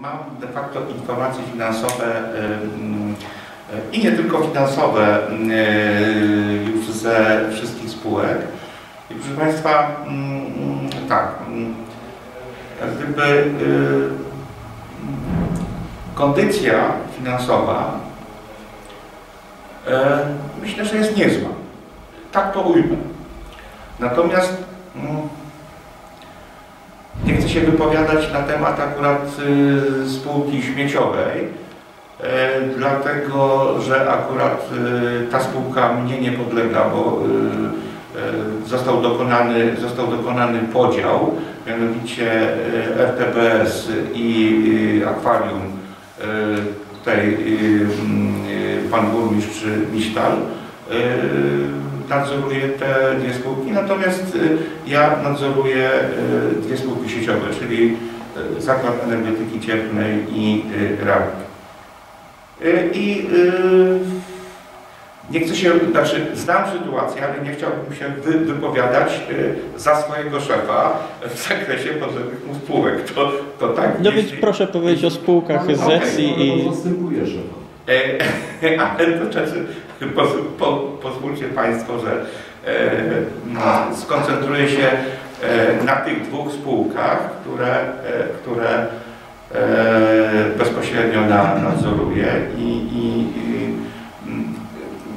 mam de facto informacje finansowe y, y, i nie tylko finansowe y, już ze wszystkich spółek. I proszę Państwa, mm, tak, mm, gdyby y, kondycja finansowa myślę, że jest niezła. Tak to ujmę. Natomiast mm, się wypowiadać na temat akurat y, spółki śmieciowej, e, dlatego że akurat y, ta spółka mnie nie podlega, bo y, został dokonany, został dokonany podział, mianowicie RTBS i akwarium y, pan burmistrz Misztal nadzoruje te dwie spółki, natomiast y, ja nadzoruję y, dwie spółki sieciowe, czyli y, Zakład Energetyki Cieplnej i y. Y, I y, nie chcę się, znaczy znam sytuację, ale nie chciałbym się wy, wypowiadać y, za swojego szefa w zakresie potrzebnych mu spółek. To, to tak. No więc jeśli- proszę powiedzieć o spółkach z Okej. ZESI i... Pan zastępuje szefa. E, Ale to czasem po, pozwólcie Państwo, że e, no, skoncentruję się e, na tych dwóch spółkach, które, e, które e, bezpośrednio na, nadzoruję i, i, i mm,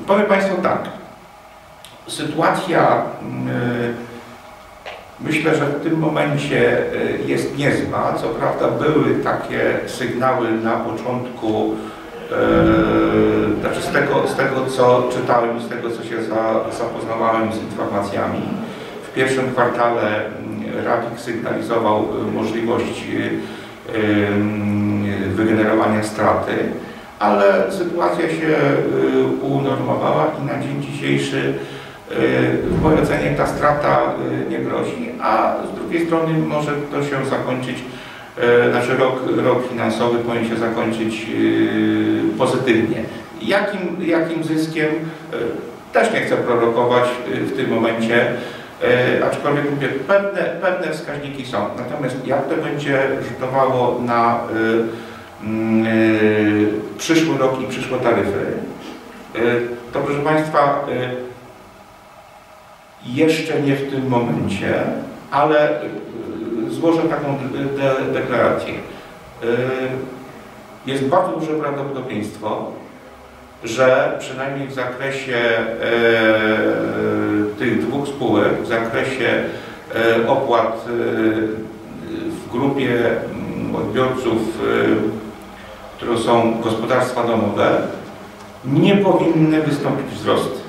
powiem Państwu tak. Sytuacja mm, myślę, że w tym momencie e, jest niezła. Co prawda były takie sygnały na początku z tego, z tego co czytałem, z tego co się za, zapoznawałem z informacjami, w pierwszym kwartale mm, Radik sygnalizował e, możliwość e, em, wygenerowania straty, ale sytuacja się unormowała i na dzień dzisiejszy w mojej ocenie ta strata nie grozi, a z drugiej strony może to się zakończyć Znaczy rok, rok finansowy powinien się zakończyć pozytywnie. Jakim, jakim zyskiem e, też nie chcę prorokować e, w tym momencie, e, aczkolwiek mówię, pewne, pewne wskaźniki są. Natomiast jak to będzie rzutowało na mm, przyszły rok i przyszłe taryfy, to proszę Państwa, jeszcze nie w tym momencie, ale złożę taką de de deklarację. Jest bardzo duże prawdopodobieństwo, że przynajmniej w zakresie e, tych dwóch spółek, w zakresie e, opłat e, w grupie mm, odbiorców, e, które są gospodarstwa domowe, nie powinny wystąpić wzrosty.